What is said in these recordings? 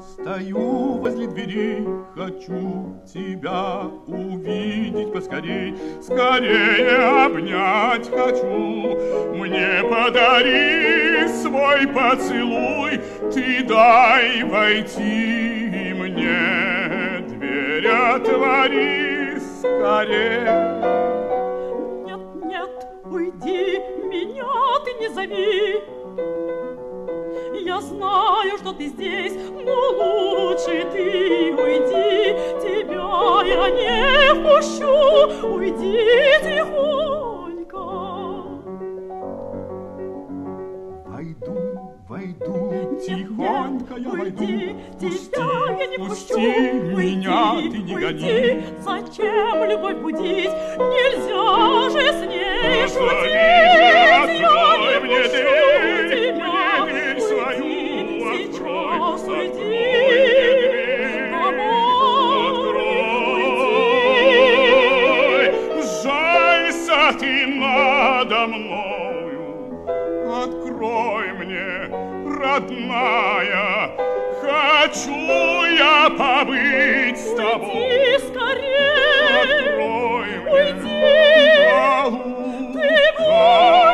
Стою возле двери, хочу тебя увидеть поскорей, Скорее обнять хочу, мне подари свой поцелуй, Ты дай войти мне, дверь отвори. Скорее. Нет, нет, уйди, меня ты не зови, я знаю, что ты здесь, лучше ты уйди, тебя я не впущу, уйди тихонько. Войду, войду, тихонько я войду, пусти, тебя я не пусти пущу, меня, уйди, ты не уйди. гони. Зачем любовь будить? Нельзя же с ней Позови, шутить, ты надо мною, Открой мне, родная, Хочу я побыть с тобой. Уйди скорей, Открой мне, уйди, голубка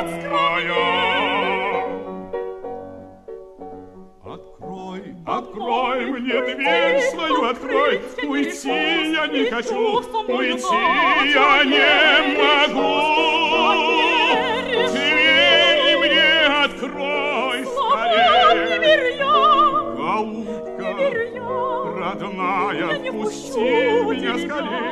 будь моя. Открой, открой мне дверь свою, открой. Уйти я не хочу, уйти я не могу. Я. родная, Я не впусти меня скорее.